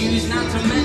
choose not to make